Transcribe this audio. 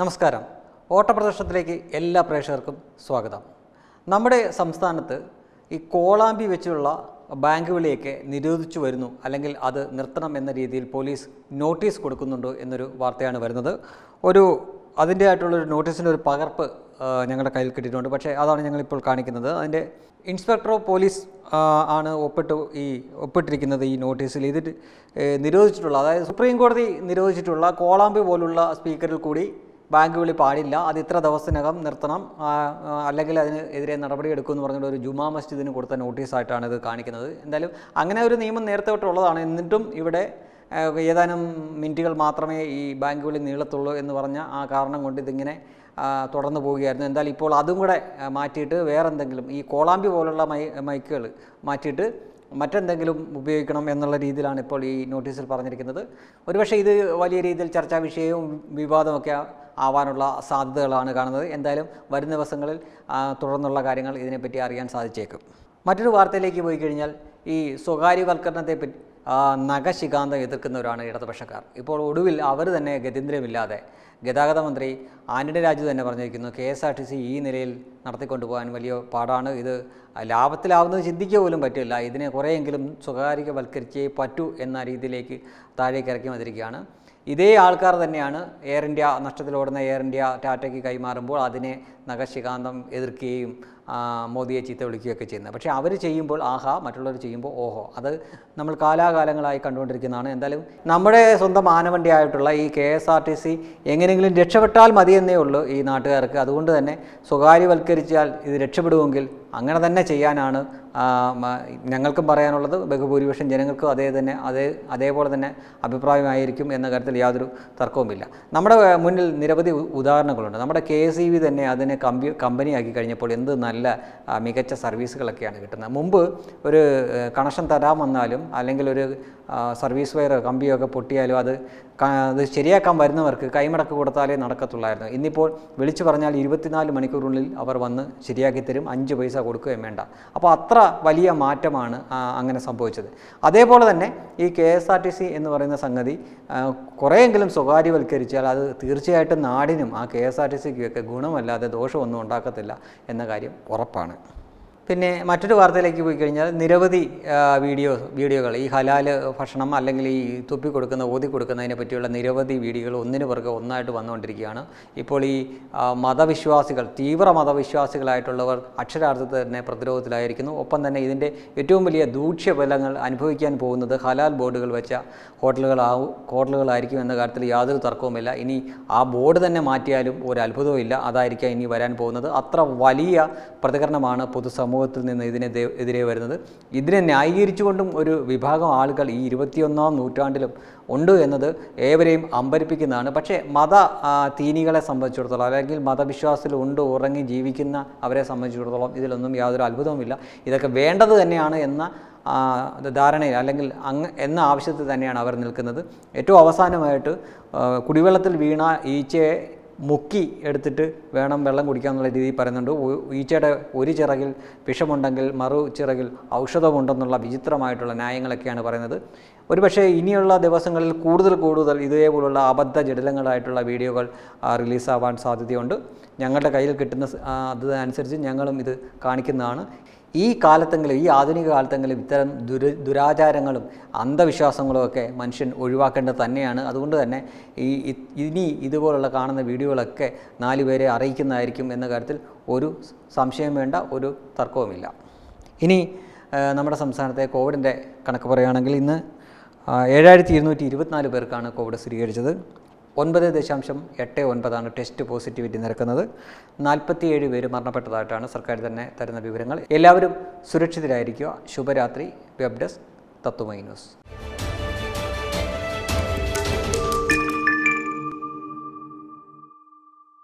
നമസ്കാരം. ഓട്ടപ്രദർശനത്തിലേക്ക് എല്ലാ പ്രേക്ഷകർക്കും സ്വാഗതം. നമ്മുടെ സംസ്ഥാനത്ത് ഈ കോളാമ്പി വെച്ചുള്ള ബാങ്ക് വിളിയൊക്കെ നിരോധിച്ചു വരുന്നു അല്ലെങ്കിൽ അത് നിർത്തണം എന്ന രീതിയിൽ പോലീസ് നോട്ടീസ് കൊടുക്കുന്നുണ്ടോ എന്നൊരു വാർത്തയാണ് വരുന്നത്. ഒരു അതിന്റെ ആയിട്ടുള്ളൊരു നോട്ടീസിന്റെ ഒരു പകർപ്പ് ഞങ്ങളുടെ കയ്യിൽ കിട്ടിയിട്ടുണ്ട്. പക്ഷേ അതാണ് ഞങ്ങളിപ്പോൾ കാണിക്കുന്നത്. അതിന്റെ ഇൻസ്പെക്ടർ ഓഫ് പോലീസ് ആണ് ഒപ്പിട്ട് ഈ ഒപ്പിട്ടിരിക്കുന്നത് ഈ നോട്ടീസിൽ. ഇത് നിരോധിച്ചിട്ടുള്ള അതായത് സുപ്രീം കോടതി നിരോധിച്ചിട്ടുള്ള കോളാമ്പി പോലുള്ള സ്പീക്കറിൽ കൂടി ബാങ്ക് വിളി പാടില്ല. അത് ഇത്ര ദിവസത്തിനകം നിർത്തണം. അല്ലെങ്കിൽ അതിനെതിരെ നടപടിയെടുക്കുമെന്ന് പറഞ്ഞിട്ട് ഒരു ജുമാ മസ്ജിദിന് കൊടുത്ത നോട്ടീസായിട്ടാണ് ഇത് കാണിക്കുന്നത്. എന്തായാലും അങ്ങനെ ഒരു നിയമം നേരത്തെ തൊട്ടുള്ളതാണ്. എന്നിട്ടും ഇവിടെ ഏതാനും മിനിറ്റുകൾ മാത്രമേ ഈ ബാങ്ക് വിളി നീളത്തുള്ളൂ എന്ന് പറഞ്ഞ ആ കാരണം കൊണ്ട് ഇതിങ്ങനെ തുടർന്നു പോവുകയായിരുന്നു. എന്തായാലും ഇപ്പോൾ അതും കൂടെ മാറ്റിയിട്ട് വേറെ എന്തെങ്കിലും ഈ കോളാമ്പി പോലുള്ള മൈ മൈക്കുകൾ മാറ്റിയിട്ട് മറ്റെന്തെങ്കിലും ഉപയോഗിക്കണം എന്നുള്ള രീതിയിലാണ് ഇപ്പോൾ ഈ നോട്ടീസിൽ പറഞ്ഞിരിക്കുന്നത്. ഒരുപക്ഷെ ഇത് വലിയ രീതിയിൽ ചർച്ചാ വിഷയവും വിവാദമൊക്കെ ആവാനുള്ള സാധ്യതകളാണ് കാണുന്നത്. എന്തായാലും വരും ദിവസങ്ങളിൽ തുടർന്നുള്ള കാര്യങ്ങൾ ഇതിനെപ്പറ്റി അറിയാൻ സാധിച്ചേക്കും. മറ്റൊരു വാർത്തയിലേക്ക് പോയി കഴിഞ്ഞാൽ ഈ സ്വകാര്യവൽക്കരണത്തെ നഖശികാന്തം എതിർക്കുന്നവരാണ് ഇടതുപക്ഷക്കാർ. ഇപ്പോൾ ഒടുവിൽ അവർ തന്നെ ഗതീന്ദ്രമില്ലാതെ ഗതാഗത മന്ത്രി ആന്റണി രാജു തന്നെ പറഞ്ഞിരിക്കുന്നു K S R T C ഈ നിലയിൽ നടത്തിക്കൊണ്ടുപോകാൻ വലിയ പാടാണ്. ഇത് ലാഭത്തിലാവുന്നത് ചിന്തിക്കുക പോലും പറ്റില്ല. ഇതിനെ കുറേയെങ്കിലും സ്വകാര്യവൽക്കരിച്ചേ പറ്റൂ എന്ന രീതിയിലേക്ക് താഴേക്ക് ഇറക്കി വന്നിരിക്കുകയാണ്. ഇതേ ആൾക്കാർ തന്നെയാണ് എയർ ഇന്ത്യ നഷ്ടത്തിലോടുന്ന എയർ ഇന്ത്യ ടാറ്റയ്ക്ക് കൈമാറുമ്പോൾ അതിനെ നഖശികാന്തം എതിർക്കുകയും മോദിയെ ചീത്ത വിളിക്കുകയൊക്കെ ചെയ്യുന്നത്. പക്ഷേ അവർ ചെയ്യുമ്പോൾ ആഹാ മറ്റുള്ളവർ ചെയ്യുമ്പോൾ ഓഹോ. അത് നമ്മൾ കാലാകാലങ്ങളായി കണ്ടുകൊണ്ടിരിക്കുന്നതാണ്. എന്തായാലും നമ്മുടെ സ്വന്തം ആനവണ്ടിയായിട്ടുള്ള ഈ K S R T C എങ്ങനെയെങ്കിലും രക്ഷപ്പെട്ടാൽ മതിയെന്നേ ഉള്ളൂ ഈ നാട്ടുകാർക്ക്. അതുകൊണ്ട് തന്നെ സ്വകാര്യവൽക്കരിച്ചാൽ ഇത് രക്ഷപ്പെടുമെങ്കിൽ അങ്ങനെ തന്നെ ചെയ്യാനാണ് ഞങ്ങൾക്കും പറയാനുള്ളത് ബഹുഭൂരിപക്ഷം ജനങ്ങൾക്കും അതേ തന്നെ അതേ അതേപോലെ തന്നെ അഭിപ്രായമായിരിക്കും എന്ന കാര്യത്തിൽ യാതൊരു തർക്കവുമില്ല. നമ്മുടെ മുന്നിൽ നിരവധി ഉദാഹരണങ്ങളുണ്ട്. നമ്മുടെ കെ എസ് ഇ വി തന്നെ അതിനെ കമ്പി കമ്പനിയാക്കി കഴിഞ്ഞപ്പോൾ എന്ത് നല്ല മികച്ച സർവീസുകളൊക്കെയാണ് കിട്ടുന്നത്. മുമ്പ് ഒരു കണക്ഷൻ കണക്ഷൻ തരാമെന്നാലും അല്ലെങ്കിൽ ഒരു സർവീസ് വയർ കമ്പിയൊക്കെ പൊട്ടിയാലും അത് അത് ശരിയാക്കാൻ വരുന്നവർക്ക് കൈമടക്ക് കൊടുത്താലേ നടക്കത്തുള്ളായിരുന്നു. ഇന്നിപ്പോൾ വിളിച്ചു പറഞ്ഞാൽ ഇരുപത്തിനാല് മണിക്കൂറിനുള്ളിൽ അവർ വന്ന് ശരിയാക്കി തരും. അഞ്ച് പൈസ കൊടുക്കുകയും വേണ്ട. അപ്പോൾ അത്ര വലിയ മാറ്റമാണ് അങ്ങനെ സംഭവിച്ചത്. അതേപോലെ തന്നെ ഈ K S R T C എന്ന് പറയുന്ന സംഗതി കുറേയെങ്കിലും സ്വകാര്യവൽക്കരിച്ചാൽ അത് തീർച്ചയായിട്ടും നാടിനും ആ കെ എസ് ആർ ടി സിക്കൊക്കെ ഗുണമല്ലാതെ ദോഷമൊന്നും ഉണ്ടാക്കത്തില്ല എന്ന കാര്യം ഉറപ്പാണ്. പിന്നെ മറ്റൊരു വാർത്തയിലേക്ക് പോയി കഴിഞ്ഞാൽ നിരവധി വീഡിയോ വീഡിയോകൾ ഈ ഹലാൽ ഭക്ഷണം അല്ലെങ്കിൽ ഈ തുപ്പി കൊടുക്കുന്ന ഓതി കൊടുക്കുന്നതിനെ പറ്റിയുള്ള നിരവധി വീഡിയോകൾ ഒന്നിനു പുറകെ ഒന്നായിട്ട് വന്നുകൊണ്ടിരിക്കുകയാണ്. ഇപ്പോൾ ഈ മതവിശ്വാസികൾ തീവ്ര മതവിശ്വാസികളായിട്ടുള്ളവർ അക്ഷരാർത്ഥത്തിൽ തന്നെ പ്രതിരോധത്തിലായിരിക്കുന്നു. ഒപ്പം തന്നെ ഇതിന്റെ ഏറ്റവും വലിയ ദൂക്ഷ്യഫലങ്ങൾ അനുഭവിക്കാൻ പോകുന്നത് ഹലാൽ ബോർഡുകൾ വെച്ച ഹോട്ടലുകളാവും ഹോട്ടലുകളായിരിക്കും എന്ന കാര്യത്തിൽ യാതൊരു തർക്കവുമില്ല. ഇനി ആ ബോർഡ് തന്നെ മാറ്റിയാലും ഒരു അത്ഭുതവും ഇല്ല അതായിരിക്കാം ഇനി വരാൻ പോകുന്നത്. അത്ര വലിയ പ്രതികരണമാണ് പൊതുസമൂഹത്തിൽ നിന്ന് ഇതിനെ ദേ- എതിരെ വരുന്നത്. ഇതിനെ ന്യായീകരിച്ചുകൊണ്ടും ഒരു വിഭാഗം ആളുകൾ ഈ ഇരുപത്തിയൊന്നാം നൂറ്റാണ്ടിലും ഉണ്ട് എന്നത് ഏവരെയും അമ്പരിപ്പിക്കുന്നതാണ്. പക്ഷേ മത തീനികളെ സംബന്ധിച്ചിടത്തോളം അല്ലെങ്കിൽ മതവിശ്വാസത്തിൽ ഉണ്ട് ഉറങ്ങി ജീവിക്കുന്ന അവരെ സംബന്ധിച്ചിടത്തോളം ഇതിലൊന്നും യാതൊരു അത്ഭുതവുമില്ല. ഇതൊക്കെ വേണ്ടത് തന്നെയാണ് എന്ന ധാരണയിൽ അല്ലെങ്കിൽ അങ്ങ് എന്ന ആവശ്യത്തിൽ തന്നെയാണ് അവർ നിൽക്കുന്നത്. ഏറ്റവും അവസാനമായിട്ട് കുടിവെള്ളത്തിൽ വീണ ഈച്ചയെ മുക്കി എടുത്തിട്ട് വേണം വെള്ളം കുടിക്കുക എന്നുള്ള രീതിയിൽ പറയുന്നുണ്ട് ഈച്ചയുടെ ഒരു ചിറകിൽ വിഷമുണ്ടെങ്കിൽ മറു ചിറകിൽ ഔഷധമുണ്ടെന്നുള്ള വിചിത്രമായിട്ടുള്ള ന്യായങ്ങളൊക്കെയാണ് പറയുന്നത്. ഒരുപക്ഷേ ഇനിയുള്ള ദിവസങ്ങളിൽ കൂടുതൽ കൂടുതൽ ഇതേപോലുള്ള അബദ്ധ ജടിലങ്ങളായിട്ടുള്ള വീഡിയോകൾ റിലീസാവാൻ സാധ്യതയുണ്ട്. ഞങ്ങളുടെ കയ്യിൽ കിട്ടുന്ന അത് അനുസരിച്ച് ഞങ്ങളും ഇത് കാണിക്കുന്നതാണ്. ഈ കാലത്തെങ്കിലും ഈ ആധുനിക കാലത്തെങ്കിലും ഇത്തരം ദുര ദുരാചാരങ്ങളും അന്ധവിശ്വാസങ്ങളും ഒക്കെ മനുഷ്യൻ ഒഴിവാക്കേണ്ടത് തന്നെയാണ്. അതുകൊണ്ട് തന്നെ ഈ ഇനി ഇതുപോലുള്ള കാണുന്ന വീഡിയോകളൊക്കെ നാല് പേരെ അറിയിക്കുന്നതായിരിക്കും എന്ന കാര്യത്തിൽ ഒരു സംശയം വേണ്ട ഒരു തർക്കവുമില്ല. ഇനി നമ്മുടെ സംസ്ഥാനത്തെ കോവിഡിന്റെ കണക്ക് പറയുകയാണെങ്കിൽ ഇന്ന് ഏഴായിരത്തി ഇരുന്നൂറ്റി ഇരുപത്തിനാല് പേർക്കാണ് കോവിഡ് സ്ഥിരീകരിച്ചത്. ഒൻപത് ദശാംശം എട്ട് ഒൻപതാണ് ടെസ്റ്റ് പോസിറ്റിവിറ്റി നിരക്കുന്നത്. നാൽപ്പത്തിയേഴ് പേര് മരണപ്പെട്ടതായിട്ടാണ് സർക്കാർ തന്നെ തരുന്ന വിവരങ്ങൾ. എല്ലാവരും സുരക്ഷിതരായിരിക്കുക. ശുഭരാത്രി. Web desk Tatwamayi news.